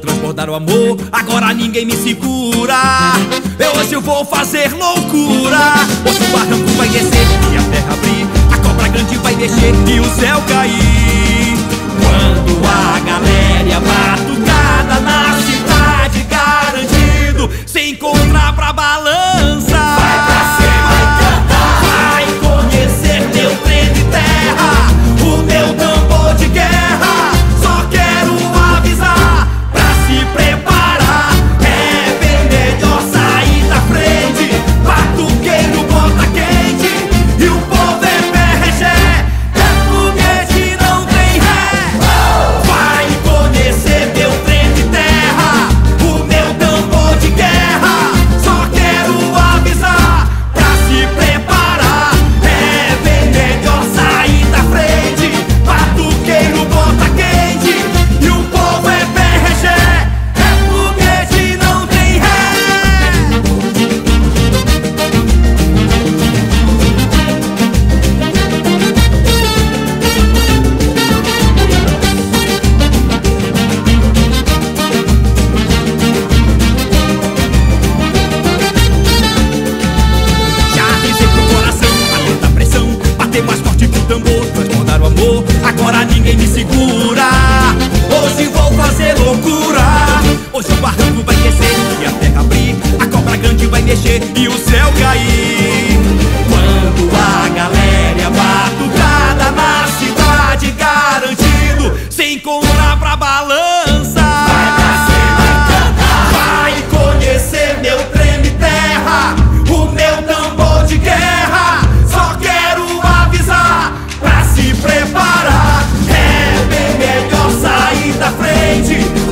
transbordar o amor, agora ninguém me segura. Eu hoje eu vou fazer loucura. Hoje o barranco vai descer e a terra abrir, a cobra grande vai descer e o céu cair. frente.